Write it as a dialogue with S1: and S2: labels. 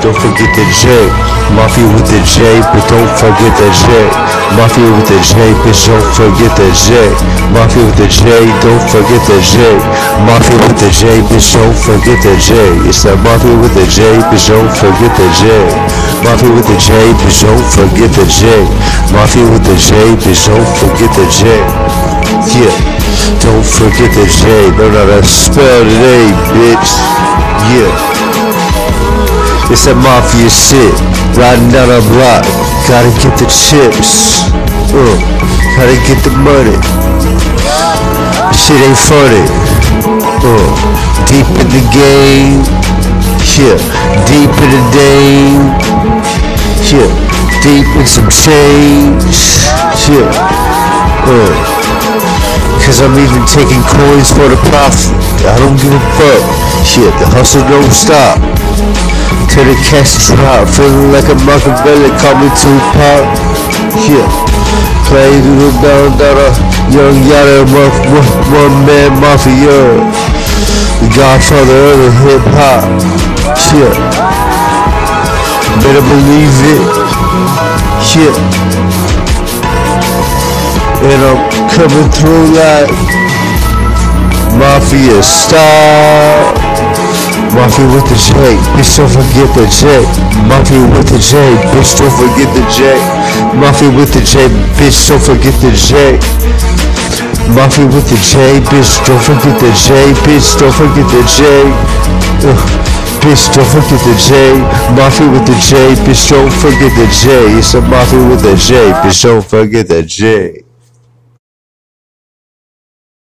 S1: don't forget the J. Mafia with the J, but don't forget the J. Mafia with the J, bitch, don't forget the J. Mafia with the J, don't forget the J. Mafia with the J, bitch, don't forget the J. It's that Mafia with the J, bitch, don't forget the J. Mafia with the J, bitch, don't forget the J. Mafia with the J, bitch, don't forget the J. Yeah, don't forget the J. Learn how to spell today, bitch. Yeah. It's that mafia shit. Riding down the block. Gotta get the chips. Uh, gotta get the money. Shit ain't funny. Uh, deep in the game. Yeah. Deep in the game. Yeah. Deep in some change. Yeah. Uh. Cause I'm even taking coins for the profit. I don't give a fuck. Shit, the hustle don't stop. Till the cash drop. Feeling like a Machiavelli, call me Tupac. Yeah. Playah Do Tha Don Dotta. Young Yada, one, one, one man mafia. The godfather of the hip hop. Shit. Better believe it. Shit. And I'm coming through like Mafia style. Mafia with the J, bitch don't forget the J. Mafia with the J, bitch don't forget the J. Mafia with the J, bitch don't forget the J. Mafia with the J, bitch don't forget the J, bitch don't forget the J. Ugh. Bitch, don't forget the J. Mafia with the J, bitch, don't forget the J. It's a mafia with the J, bitch, don't forget the J.